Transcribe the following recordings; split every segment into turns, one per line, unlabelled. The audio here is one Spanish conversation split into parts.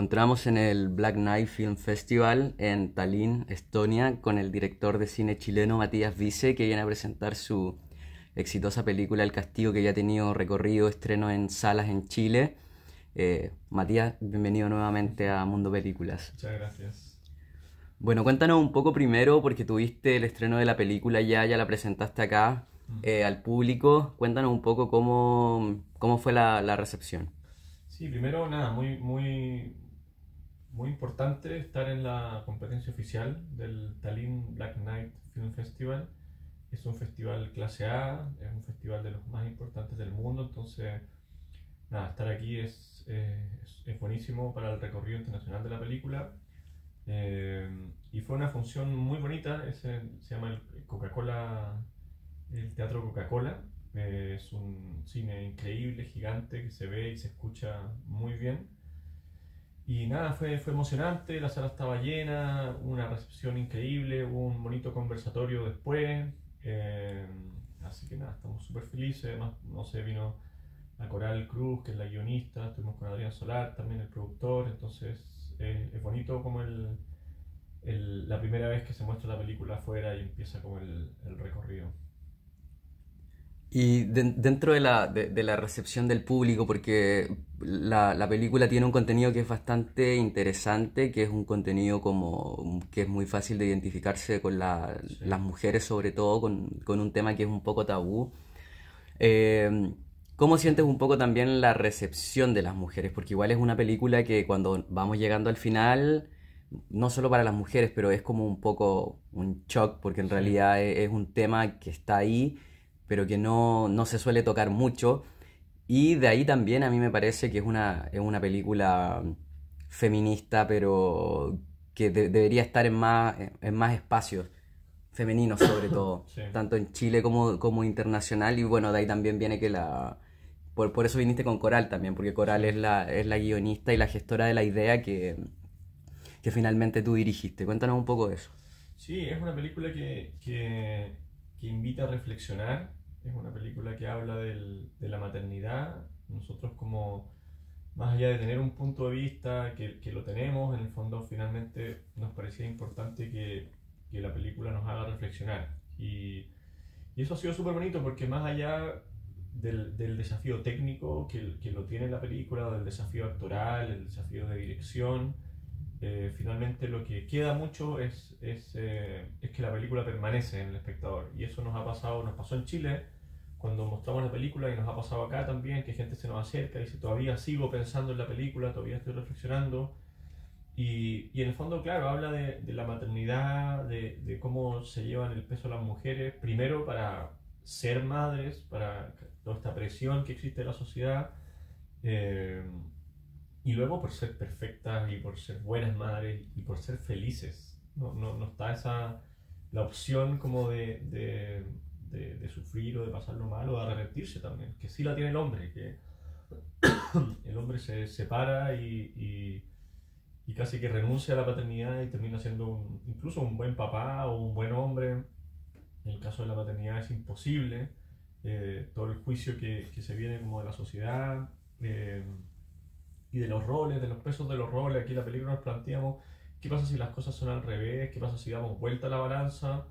encontramos en el Black Knight Film Festival en Tallinn, Estonia, con el director de cine chileno Matías Vice, que viene a presentar su exitosa película El Castigo, que ya ha tenido recorrido, estreno en salas en Chile. Eh, Matías, bienvenido nuevamente a Mundo Películas.
Muchas gracias.
Bueno, cuéntanos un poco primero, porque tuviste el estreno de la película ya, ya la presentaste acá eh, al público. Cuéntanos un poco cómo, cómo fue la, la recepción.
Sí, primero nada, muy, muy, muy importante estar en la competencia oficial del Tallinn Black Knight Film Festival. Es un festival clase A, es un festival de los más importantes del mundo, entonces nada, estar aquí es, eh, es, buenísimo para el recorrido internacional de la película. Eh, y fue una función muy bonita, se llama el Coca-Cola, el Teatro Coca-Cola, es un cine increíble, gigante, que se ve y se escucha muy bien. Y nada, fue, fue emocionante, la sala estaba llena, una recepción increíble, hubo un bonito conversatorio después. Eh, así que nada, estamos súper felices. Además, no sé, vino la Coral Cruz, que es la guionista, estuvimos con Adrián Solar, también el productor. Entonces, es bonito como el, el, la primera vez que se muestra la película afuera y empieza como el, el recorrido.
Y dentro de la, de, la, recepción del público, porque la, la, película tiene un contenido que es bastante interesante, que es un contenido como que es muy fácil de identificarse con la, las mujeres, sobre todo con, con, un tema que es un poco tabú. Eh, ¿Cómo sientes un poco también la recepción de las mujeres? Porque igual es una película que cuando vamos llegando al final, no solo para las mujeres, pero es como un poco un shock, porque en realidad es, es un tema que está ahí pero que no, no, se suele tocar mucho. Y de ahí también a mí me parece que es una, es una película feminista, pero que debería estar en más, en más espacios femeninos sobre todo, tanto en Chile como, como internacional. Y bueno, de ahí también viene que la... Por, por eso viniste con Coral también, porque Coral es la, es la guionista y la gestora de la idea que, que finalmente tú dirigiste. Cuéntanos un poco de eso.
Sí, es una película que, que, que invita a reflexionar es una película que habla del, de la maternidad. Nosotros como, más allá de tener un punto de vista que, que lo tenemos, en el fondo finalmente nos parecía importante que, que la película nos haga reflexionar. Y, y eso ha sido súper bonito porque más allá del, del desafío técnico que, que, lo tiene la película, del desafío actoral, el desafío de dirección, eh, finalmente lo que queda mucho es, es, eh, es, que la película permanece en el espectador. Y eso nos ha pasado, nos pasó en Chile cuando mostramos la película y nos ha pasado acá también, que gente se nos acerca y dice, todavía sigo pensando en la película, todavía estoy reflexionando. Y, y en el fondo, claro, habla de, de la maternidad, de, de, cómo se llevan el peso las mujeres, primero para ser madres, para toda esta presión que existe en la sociedad. Eh, y luego por ser perfectas y por ser buenas madres y por ser felices. No, no, no está esa, la opción como de, de, de, sufrir o de pasarlo mal o de arrepentirse también, que sí la tiene el hombre, que el hombre se separa y, y, y, casi que renuncia a la paternidad y termina siendo un, incluso un buen papá o un buen hombre. En el caso de la paternidad es imposible. Eh, todo el juicio que, que, se viene como de la sociedad. Eh, y de los roles, de los pesos de los roles. Aquí en la película nos planteamos qué pasa si las cosas son al revés, qué pasa si damos vuelta a la balanza.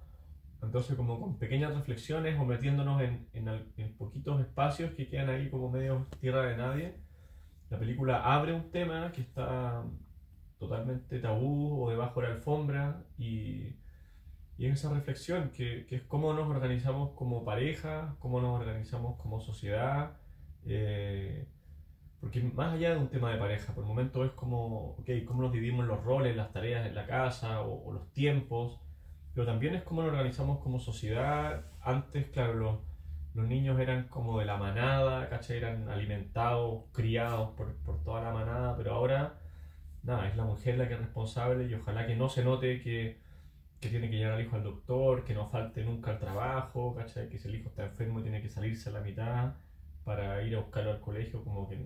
Entonces, como con pequeñas reflexiones o metiéndonos en, en, en poquitos espacios que quedan ahí como medio tierra de nadie, la película abre un tema que está totalmente tabú o debajo de la alfombra y, y en esa reflexión que, que, es cómo nos organizamos como pareja, cómo nos organizamos como sociedad. Eh, porque más allá de un tema de pareja, por el momento es como, ok, cómo nos dividimos los roles, las tareas en la casa o, los tiempos, pero también es cómo nos organizamos como sociedad. Antes, claro, los, los niños eran como de la manada, ¿cachai? Eran alimentados, criados por, por, toda la manada, pero ahora, nada, es la mujer la que es responsable y ojalá que no se note que, que tiene que llevar al hijo al doctor, que no falte nunca al trabajo, ¿cachai? Que si el hijo está enfermo tiene que salirse a la mitad para ir a buscarlo al colegio, como que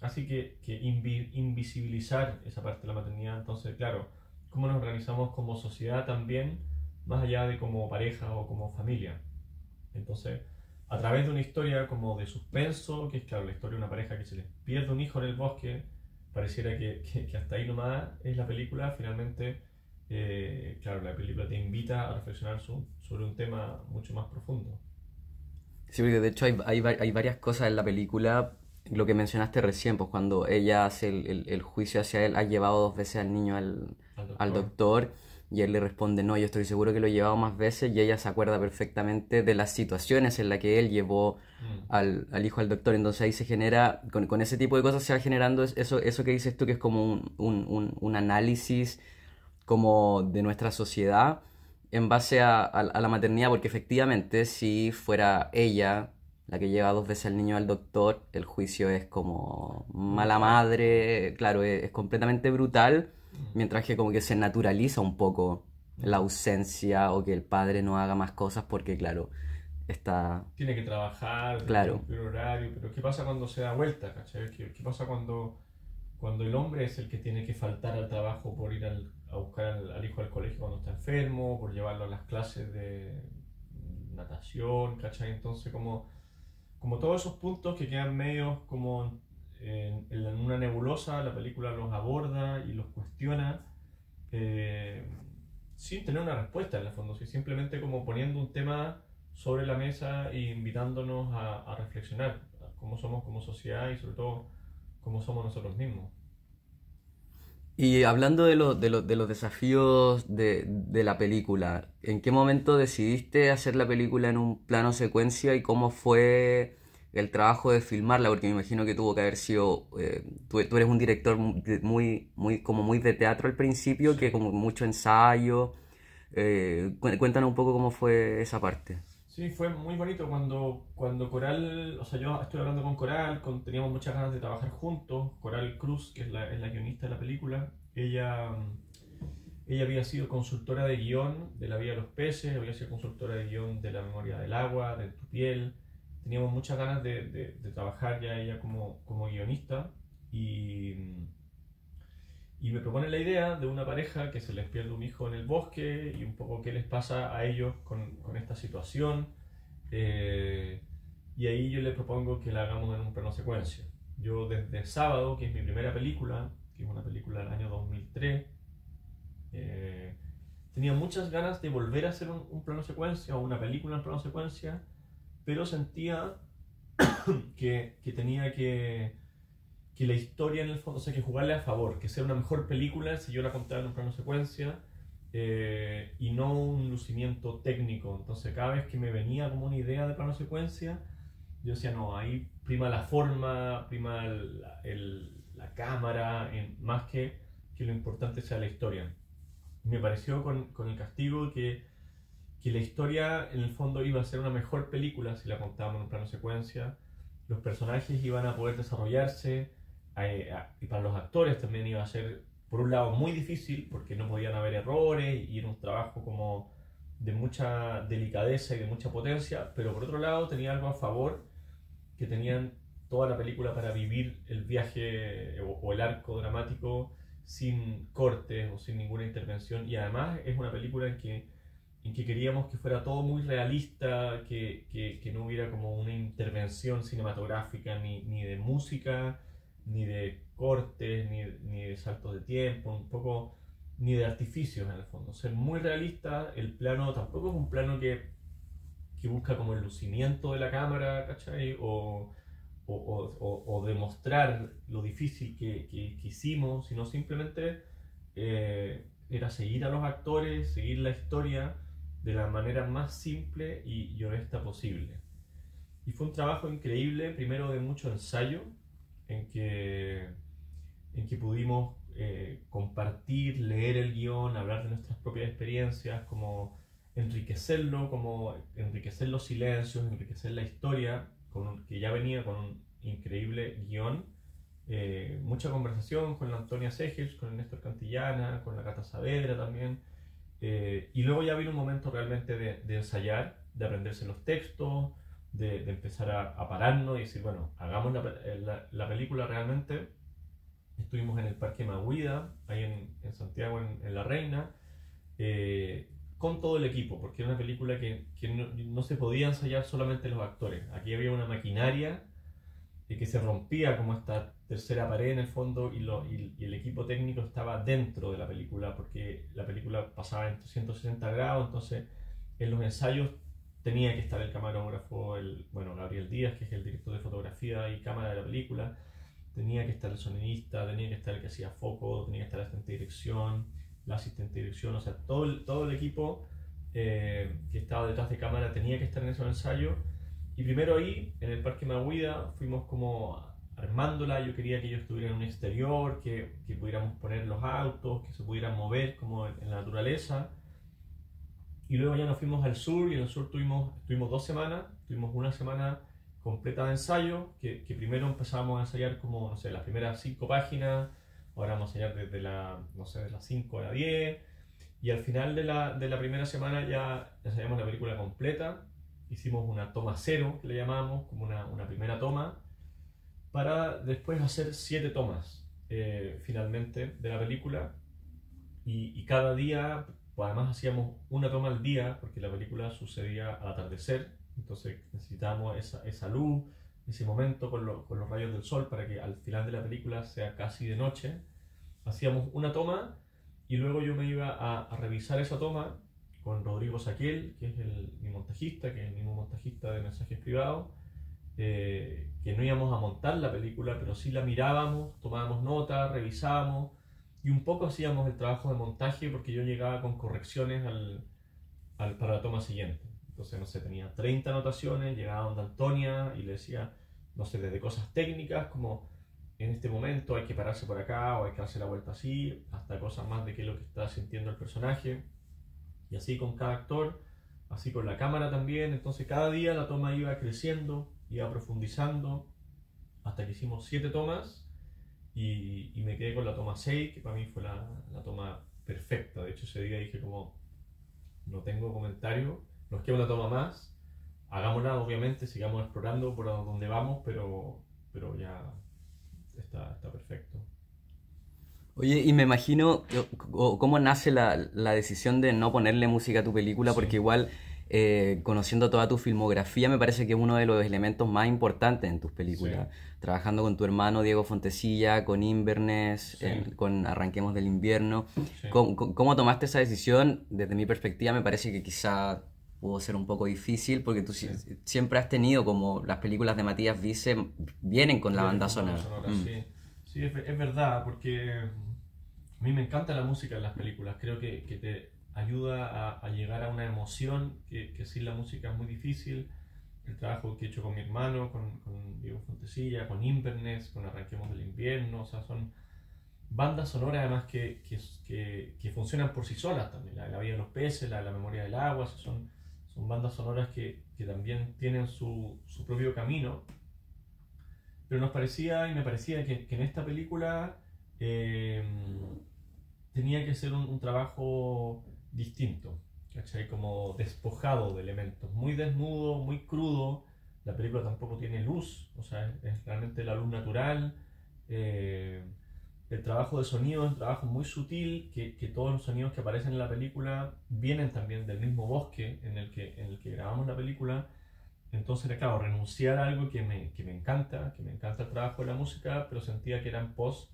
casi que, que invisibilizar esa parte de la maternidad. Entonces, claro, cómo nos organizamos como sociedad también, más allá de como pareja o como familia. Entonces, a través de una historia como de suspenso, que es claro, la historia de una pareja que se les pierde un hijo en el bosque, pareciera que, que, hasta ahí nomás es la película, finalmente, eh, claro, la película te invita a reflexionar sobre un tema mucho más profundo.
Sí, porque de hecho hay, hay, hay, varias cosas en la película, lo que mencionaste recién, pues cuando ella hace el, el, juicio hacia él, ha llevado dos veces al niño al, al doctor y él le responde, no, yo estoy seguro que lo he llevado más veces y ella se acuerda perfectamente de las situaciones en las que él llevó mm. al, al, hijo al doctor. Entonces ahí se genera, con, con, ese tipo de cosas se va generando eso, eso que dices tú, que es como un, un, un, análisis como de nuestra sociedad en base a, a, la maternidad, porque efectivamente si fuera ella la que lleva dos veces al niño al doctor, el juicio es como mala madre, claro, es completamente brutal Mientras que como que se naturaliza un poco la ausencia o que el padre no haga más cosas porque, claro, está...
Tiene que trabajar,
claro.
tiene horario, pero ¿qué pasa cuando se da vuelta? ¿Qué, pasa cuando, cuando el hombre es el que tiene que faltar al trabajo por ir a buscar al, hijo al colegio cuando está enfermo, por llevarlo a las clases de natación, ¿cachai? Entonces como, como todos esos puntos que quedan medios como en, una nebulosa, la película los aborda y los cuestiona eh, sin tener una respuesta en el fondo, simplemente como poniendo un tema sobre la mesa e invitándonos a, reflexionar cómo somos como sociedad y sobre todo cómo somos nosotros mismos.
Y hablando de, de, de los desafíos de, de, la película, ¿en qué momento decidiste hacer la película en un plano secuencia y cómo fue el trabajo de filmarla, porque me imagino que tuvo que haber sido, eh, tú, eres un director muy, muy, como muy de teatro al principio, que como mucho ensayo. Eh, cuéntanos un poco cómo fue esa parte.
Sí, fue muy bonito cuando, cuando Coral, o sea, yo estoy hablando con Coral, teníamos muchas ganas de trabajar juntos. Coral Cruz, que es la, es la guionista de la película, ella, ella había sido consultora de guion de La Vía de los Peces, había sido consultora de guion de La Memoria del Agua, de Tu Piel teníamos muchas ganas de, de, trabajar ya ella como, como guionista y, y, me propone la idea de una pareja que se les pierde un hijo en el bosque y un poco qué les pasa a ellos con, con esta situación. Eh, y ahí yo le propongo que la hagamos en un plano secuencia. Yo desde sábado, que es mi primera película, que es una película del año 2003, eh, tenía muchas ganas de volver a hacer un, un plano secuencia o una película en plano secuencia pero sentía que, que tenía que, que la historia en el fondo, o sea, que jugarle a favor, que sea una mejor película si yo la contara en un plano secuencia eh, y no un lucimiento técnico. Entonces, cada vez que me venía como una idea de plano secuencia, yo decía, no, ahí prima la forma, prima el, la cámara, más que que lo importante sea la historia. Me pareció con, con el castigo que que la historia en el fondo iba a ser una mejor película si la contábamos en un plano secuencia, los personajes iban a poder desarrollarse y para los actores también iba a ser por un lado muy difícil porque no podían haber errores y era un trabajo como de mucha delicadeza y de mucha potencia, pero por otro lado tenía algo a favor que tenían toda la película para vivir el viaje o, el arco dramático sin cortes o sin ninguna intervención. Y además es una película en que en que queríamos que fuera todo muy realista, que, que, que no hubiera como una intervención cinematográfica ni, ni de música, ni de cortes, ni, ni, de saltos de tiempo, un poco ni de artificios en el fondo. Ser muy realista, el plano tampoco es un plano que, que busca como el lucimiento de la cámara, ¿cachai? O, o, o, demostrar lo difícil que, que, hicimos, sino simplemente eh, era seguir a los actores, seguir la historia de la manera más simple y, honesta posible. Y fue un trabajo increíble, primero de mucho ensayo, en que, en que pudimos eh, compartir, leer el guion, hablar de nuestras propias experiencias, como enriquecerlo, como enriquecer los silencios, enriquecer la historia, que ya venía con un increíble guion. Eh, mucha conversación con la Antonia Segers, con el Néstor Cantillana, con la Cata Saavedra también, eh, y luego ya vino un momento realmente de ensayar, de aprenderse los textos, de, empezar a, pararnos y decir, bueno, hagamos la, la, la, película realmente. Estuvimos en el Parque Maguida, ahí en, en Santiago, en, La Reina, eh, con todo el equipo, porque era una película que, que no, no, se podía ensayar solamente los actores. Aquí había una maquinaria que se rompía como esta tercera pared en el fondo y, lo, y, el equipo técnico estaba dentro de la película porque la película pasaba en 160 grados, entonces en los ensayos tenía que estar el camarógrafo, el, bueno, Gabriel Díaz, que es el director de fotografía y cámara de la película, tenía que estar el sonidista, tenía que estar el que hacía foco, tenía que estar el asistente de dirección, la asistente de dirección, o sea, todo el, todo el equipo eh, que estaba detrás de cámara tenía que estar en esos ensayos. Y primero ahí, en el Parque Maguida, fuimos como armándola, yo quería que ellos estuvieran en un exterior, que, que pudiéramos poner los autos, que se pudieran mover como en, la naturaleza. Y luego ya nos fuimos al sur y en el sur tuvimos, tuvimos dos semanas, tuvimos una semana completa de ensayo, que, que, primero empezamos a ensayar como, no sé, las primeras cinco páginas, ahora vamos a ensayar desde la, no sé, de las 5 a la 10, y al final de la, de la primera semana ya ensayamos la película completa, hicimos una toma cero, que le llamamos, como una, una primera toma, para después hacer siete tomas eh, finalmente de la película, y, y cada día, pues además hacíamos una toma al día, porque la película sucedía al atardecer, entonces necesitábamos esa, esa luz, ese momento con, con, los rayos del sol para que al final de la película sea casi de noche. Hacíamos una toma y luego yo me iba a, a revisar esa toma con Rodrigo Saquiel, que es el, mi montajista, que es el mismo montajista de mensajes privados, eh, que no íbamos a montar la película, pero sí la mirábamos, tomábamos nota, revisábamos y un poco hacíamos el trabajo de montaje porque yo llegaba con correcciones al, al, para la toma siguiente. Entonces, no sé, tenía 30 anotaciones, llegaba donde Antonia y le decía, no sé, desde cosas técnicas como en este momento hay que pararse por acá o hay que darse la vuelta así, hasta cosas más de qué es lo que está sintiendo el personaje. Y así con cada actor, así con la cámara también. Entonces cada día la toma iba creciendo, iba profundizando, hasta que hicimos siete tomas y, y me quedé con la toma 6, que para mí fue la, la toma perfecta. De hecho ese día dije como, no tengo comentario nos queda una toma más, hagámosla obviamente, sigamos explorando por donde vamos, pero, pero ya está, está perfecto.
Oye, y me imagino cómo nace la, la, decisión de no ponerle música a tu película, porque igual eh, conociendo toda tu filmografía me parece que es uno de los elementos más importantes en tus películas. Trabajando con tu hermano Diego Fontecilla, con Inverness, con Arranquemos del Invierno. ¿Cómo, ¿Cómo, tomaste esa decisión? Desde mi perspectiva me parece que quizá pudo ser un poco difícil porque tú siempre has tenido como las películas de Matías Vice vienen con la banda sonora.
Mm. Sí, sí es, es, verdad, porque a mí me encanta la música en las películas, creo que, que te ayuda a, a, llegar a una emoción que, que, sin la música es muy difícil. El trabajo que he hecho con mi hermano, con, con Diego Fontesilla, con Inverness, con Arranquemos del Invierno, o sea, son bandas sonoras además que, que, que, funcionan por sí solas también. La, la vida de los peces, la, la memoria del agua, son son bandas sonoras que, también tienen su, su, propio camino. Pero nos parecía y me parecía que, que en esta película eh, tenía que ser un, un, trabajo distinto. Como despojado de elementos, muy desnudo, muy crudo. La película tampoco tiene luz, o sea, es, realmente la luz natural. Eh, el trabajo de sonido es un trabajo muy sutil, que, que, todos los sonidos que aparecen en la película vienen también del mismo bosque en el que, en el que grabamos la película. Entonces, claro, renunciar a algo que me, que me encanta, que me encanta el trabajo de la música, pero sentía que era en pos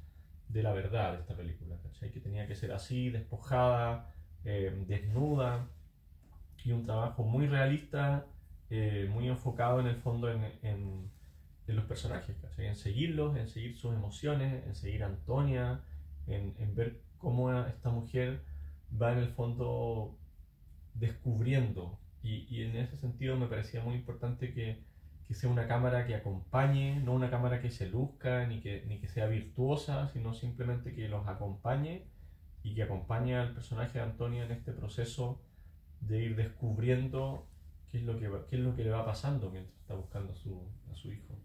de la verdad de esta película, ¿cachai? Que tenía que ser así, despojada, eh, desnuda, y un trabajo muy realista, eh, muy enfocado en el fondo en, en los personajes, en seguirlos, en seguir sus emociones, en seguir a Antonia, en, en, ver cómo esta mujer va en el fondo descubriendo. Y, y en ese sentido me parecía muy importante que, que, sea una cámara que acompañe, no una cámara que se luzca ni que, ni que sea virtuosa, sino simplemente que los acompañe y que acompañe al personaje de Antonia en este proceso de ir descubriendo qué es lo que, qué es lo que le va pasando mientras está buscando a su, a su hijo.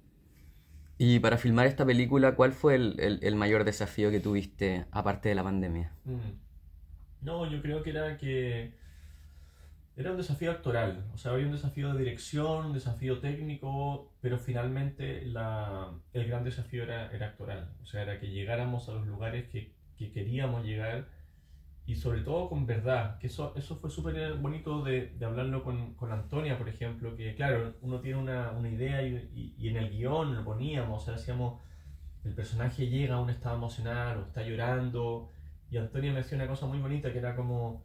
Y para filmar esta película, ¿cuál fue el, el, el mayor desafío que tuviste aparte de la pandemia?
Mm. No, yo creo que era que era un desafío actoral, o sea, había un desafío de dirección, un desafío técnico, pero finalmente la, el gran desafío era, era actoral, o sea, era que llegáramos a los lugares que, que queríamos llegar y y sobre todo con verdad, que eso, eso fue súper bonito de, hablarlo con, con, Antonia, por ejemplo, que claro, uno tiene una, una idea y, y, en el guion lo poníamos, o el personaje llega a un estado emocional o está llorando, y Antonia me decía una cosa muy bonita que era como,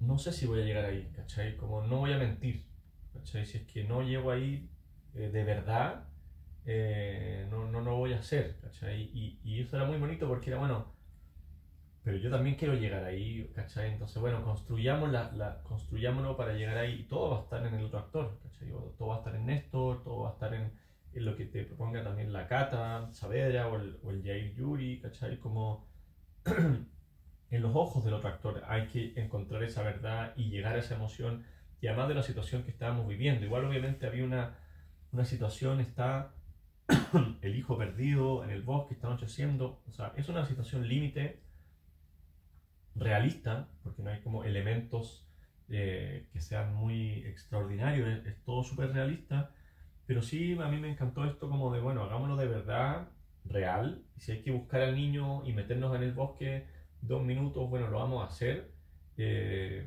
no sé si voy a llegar ahí, ¿cachai? Como no voy a mentir. Si es que no llego ahí eh, de verdad, eh, no, no, no voy a hacer. Y, y eso era muy bonito porque era, bueno, pero yo también quiero llegar ahí, ¿cachai? Entonces, bueno, construyamos la, la, construyámoslo para llegar ahí y todo va a estar en el otro actor, ¿cachai? Todo va a estar en Néstor, todo va a estar en, en lo que te proponga también la Cata, Saavedra o el, o el Jair Yuri, ¿cachai? Como en los ojos del otro actor hay que encontrar esa verdad y llegar a esa emoción y además de la situación que estábamos viviendo. Igual obviamente había una, una situación, está el hijo perdido en el bosque, está anocheciendo, o sea, es una situación límite realista, porque no hay como elementos eh, que sean muy extraordinarios, es, todo súper realista, pero sí a mí me encantó esto como de, bueno, hagámoslo de verdad, real, y si hay que buscar al niño y meternos en el bosque dos minutos, bueno, lo vamos a hacer, eh,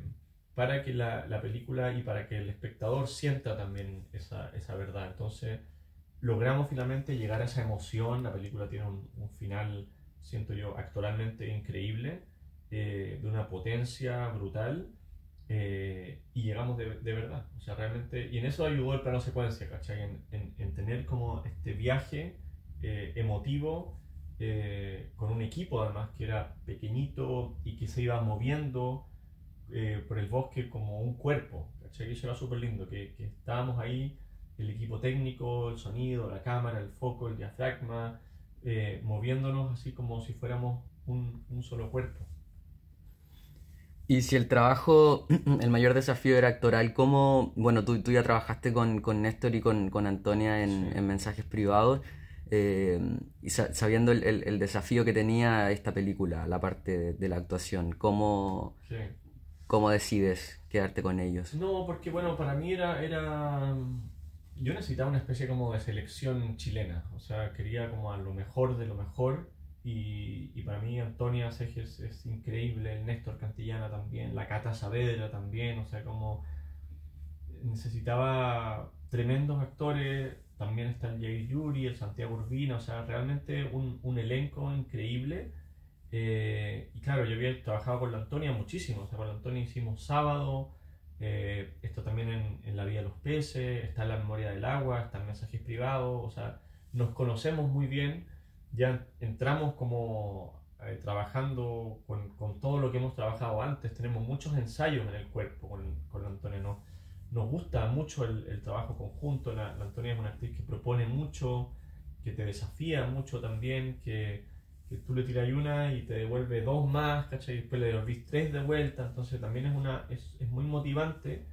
para que la, la, película y para que el espectador sienta también esa, esa, verdad. Entonces, logramos finalmente llegar a esa emoción, la película tiene un, un final, siento yo, actoralmente increíble, eh, de una potencia brutal eh, y llegamos de, de, verdad. O sea, realmente, y en eso ayudó el plano secuencia, ¿cachai? En, en, en tener como este viaje eh, emotivo con un equipo además que era pequeñito y que se iba moviendo por el bosque como un cuerpo, ¿cachai? Y eso era súper lindo, que, que estábamos ahí, el equipo técnico, el sonido, la cámara, el foco, el diafragma, moviéndonos así como si fuéramos un, un solo cuerpo.
Y si el trabajo, el mayor desafío era actoral, ¿cómo, bueno, tú, tú ya trabajaste con, con Néstor y con, con Antonia en, en, mensajes privados, eh, y sabiendo el, el, el, desafío que tenía esta película, la parte de, de la actuación, ¿cómo, sí. ¿cómo decides quedarte con ellos?
No, porque bueno, para mí era, era, yo necesitaba una especie como de selección chilena, o sea, quería como a lo mejor de lo mejor y, y, para mí Antonia Seges es increíble, el Néstor Cantillana también, la Cata Saavedra también, o sea, como necesitaba tremendos actores, también está el Jair Yuri, el Santiago Urbina, o sea, realmente un, un elenco increíble. Eh, y claro, yo había trabajado con la Antonia muchísimo, o sea, con la Antonia hicimos sábado, eh, esto también en, en, La Vida de los Peces, está La Memoria del Agua, está en Mensajes Privados, o sea, nos conocemos muy bien ya entramos como eh, trabajando con, con, todo lo que hemos trabajado antes, tenemos muchos ensayos en el cuerpo con, con Antonia, nos, nos gusta mucho el, el trabajo conjunto, la, la, Antonia es una actriz que propone mucho, que te desafía mucho también, que, que tú le tiras una y te devuelve dos más, ¿cachai? Y después le devolvís tres de vuelta, entonces también es, una, es, es muy motivante.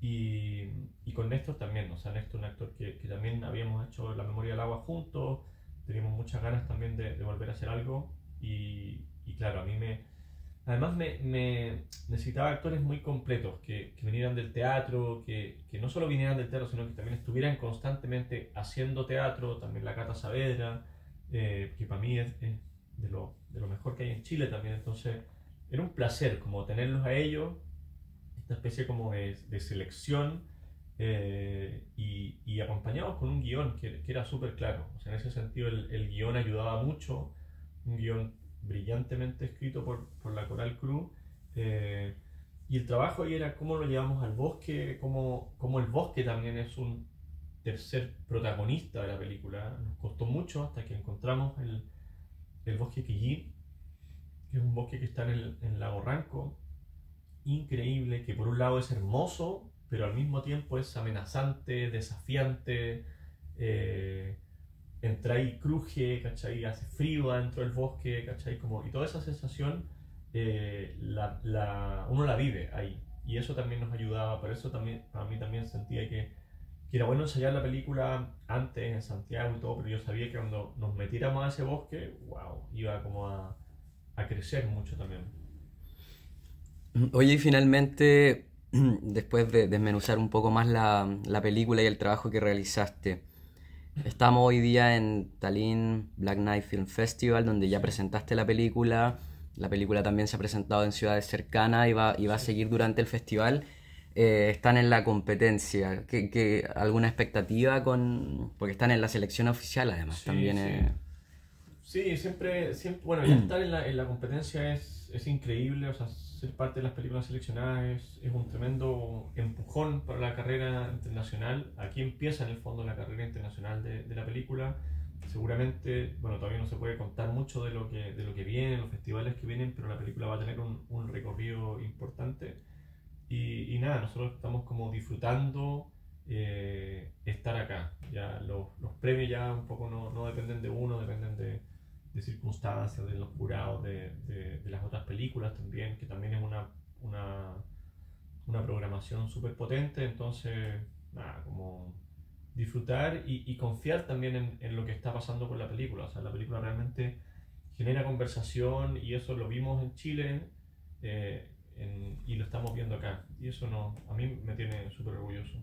Y, y, con Néstor también, o sea, Néstor un actor que, que también habíamos hecho La Memoria del Agua juntos, teníamos muchas ganas también de, de volver a hacer algo y, y, claro, a mí me... Además me, me necesitaba actores muy completos, que, que vinieran del teatro, que, que, no solo vinieran del teatro, sino que también estuvieran constantemente haciendo teatro, también la Cata Saavedra, eh, que para mí es, es de, lo, de, lo, mejor que hay en Chile también, entonces era un placer como tenerlos a ellos, esta especie como de, de selección eh, y, y, acompañados con un guion que, que era súper claro. O sea, en ese sentido el, el, guion ayudaba mucho, un guion brillantemente escrito por, por la Coral Crew. Eh, y el trabajo ahí era cómo lo llevamos al bosque, cómo, cómo el bosque también es un tercer protagonista de la película. Nos costó mucho hasta que encontramos el, el bosque Quillín, que es un bosque que está en el, en el lago Ranco. Increíble, que por un lado es hermoso, pero al mismo tiempo es amenazante, desafiante, eh, entra y cruje, ¿cachai? Hace frío adentro del bosque, ¿cachai? Como, y toda esa sensación eh, la, la, uno la vive ahí. Y eso también nos ayudaba, por eso también, para mí también sentía que, que era bueno ensayar la película antes en Santiago y todo, pero yo sabía que cuando nos metiéramos a ese bosque, wow, iba como a, a crecer mucho también.
Oye, y finalmente, después de desmenuzar un poco más la, la, película y el trabajo que realizaste. Estamos hoy día en Tallinn Black Knight Film Festival, donde ya presentaste la película, la película también se ha presentado en ciudades cercanas y va, y va a seguir durante el festival. Eh, están en la competencia. ¿Qué, qué, alguna expectativa con...? Porque están en la selección oficial además.
Sí,
también
sí.
eh,
Sí, siempre, siempre bueno, ya estar en la, en la competencia es, es increíble, o sea, ser parte de las películas seleccionadas es, es un tremendo empujón para la carrera internacional. Aquí empieza en el fondo la carrera internacional de, de la película. Seguramente, bueno, todavía no se puede contar mucho de lo que, de lo que viene, los festivales que vienen, pero la película va a tener un, un recorrido importante. Y, y nada, nosotros estamos como disfrutando eh, estar acá. Ya los, los premios ya un poco no, no dependen de uno, dependen de, de circunstancias, de los jurados, de, de, de las otras películas también, que también es una, una, una programación súper potente. Entonces, nada, como disfrutar y, y confiar también en, en, lo que está pasando con la película. O sea, la película realmente genera conversación y eso lo vimos en Chile eh, en, y lo estamos viendo acá. Y eso no, a mí me tiene súper orgulloso.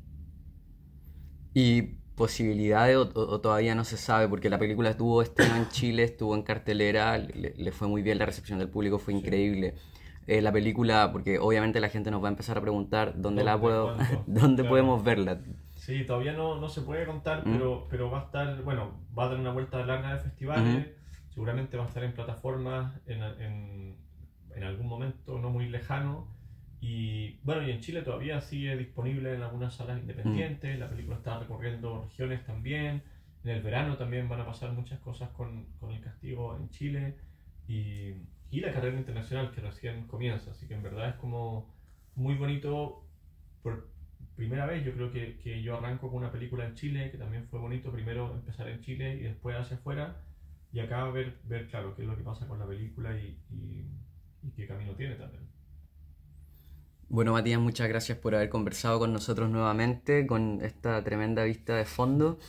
¿Y posibilidades o, o, todavía no se sabe? Porque la película estuvo estreno en Chile, estuvo en cartelera, le, le, fue muy bien, la recepción del público fue increíble. Eh, la película, porque obviamente la gente nos va a empezar a preguntar dónde, ¿Dónde la puedo, dónde claro. podemos verla.
Sí, todavía no, no se puede contar, ¿Mm? pero, pero va a estar, bueno, va a dar una vuelta larga de festivales, ¿Mm? seguramente va a estar en plataformas en, en, en, algún momento no muy lejano. Y bueno, y en Chile todavía sigue disponible en algunas salas independientes, ¿Mm? la película está recorriendo regiones también, en el verano también van a pasar muchas cosas con, con el castigo en Chile. Y, y la carrera internacional que recién comienza, así que en verdad es como muy bonito. Por, primera vez yo creo que, que, yo arranco con una película en Chile, que también fue bonito. Primero empezar en Chile y después hacia afuera, y acá ver, ver claro, qué es lo que pasa con la película y, y, y qué camino tiene también.
Bueno, Matías, muchas gracias por haber conversado con nosotros nuevamente, con esta tremenda vista de fondo.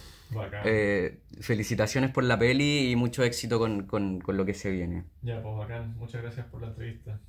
Eh, felicitaciones por la peli y mucho éxito con, con, con lo que se viene.
Ya, pues bacán. Muchas gracias por la entrevista.